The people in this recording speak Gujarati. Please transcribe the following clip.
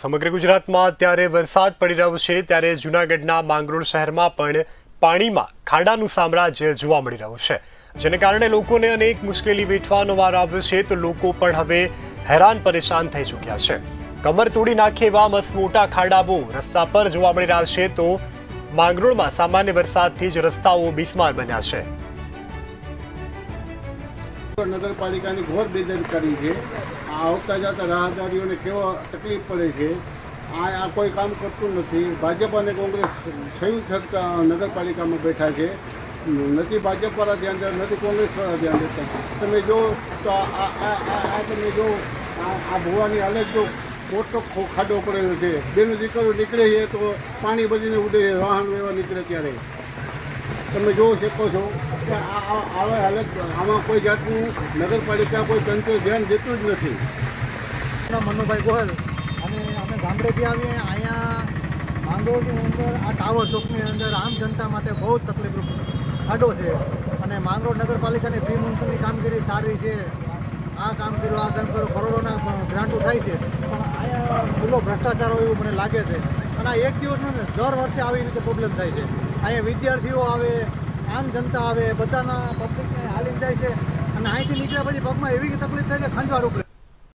સમગ્ર ગુજરાતમાં અત્યારે વરસાદ પડી રહ્યો છે, ત્યારે જૂનાગઢના માંગરોળ શહેરમાં પણ પાણીમાં ખાડાનું સામ્રાજ્ય જોવા મળી રહ્યું છે. જેને કારણે લોકોને અનેક મુશ્કેલી વેઠવાનો વાર આવ્યો છે, તો લોકો પણ હવે હેરાન પરેશાન થઈ ચૂક્યા છે. કમર તોડી નાખે એવા મસ્ત મોટા ખાડાઓ રસ્તા પર જોવા મળી રહ્યા છે, તો માંગરોળમાં સામાન્ય વરસાદથી જ રસ્તાઓ બિસ્માર બન્યા છે. નગરપાલિકાની ઘોર બેદરકારી છે. આ આવતા જતા રાહદારીઓને કેવો તકલીફ પડે છે? આ આ કોઈ કામ કરતું નથી. ભાજપ અને કોંગ્રેસ સંયુક્ત થતા નગરપાલિકામાં બેઠા છે. નથી ભાજપવાળા ધ્યાન દેતા, નથી કોંગ્રેસવાળા ધ્યાન દેતા. તમે જો તો આ તમે જો આ ભુવાની હાલત જો મોટો ખાડો પડેલો છે. બેનો દીકરો નીકળે છે તો પાણી બધીને ઉડે વાહન વ્યવહાર નીકળે ત્યારે. તમે જોઈ શકો છો કે આવા હાલત આમાં કોઈ જાતનું નગરપાલિકા, કોઈ તંત્ર ધ્યાન દેતું જ નથી. મનુભાઈ ગોહેલ. અને અમે ગામડેથી આવીએ, અહીંયા માંગરોળની અંદર આ ટાવર ચોકની અંદર આમ જનતા માટે બહુ જ તકલીફરૂપ ખાડો છે. અને માંગરોળ નગરપાલિકાની પ્રી મોન્સૂનની કામગીરી સારી છે. આ કામગીરી આ કામ કરો કરોડોના ગ્રાન્ટો થાય છે. પણ અહીંયા ખુલ્લો ભ્રષ્ટાચાર હોય એવું મને લાગે છે. અને આ એક દિવસનું ને દર વર્ષે આવી રીતે પ્રોબ્લેમ થાય છે. અહીંયા વિદ્યાર્થીઓ આવે, આમ જનતા આવે, બધાના પબ્લિકને હાલીને જાય છે. અને અહીંથી નીકળ્યા પછી પગમાં એવી તકલીફ થાય છે ખંજવાળ ઉપડે.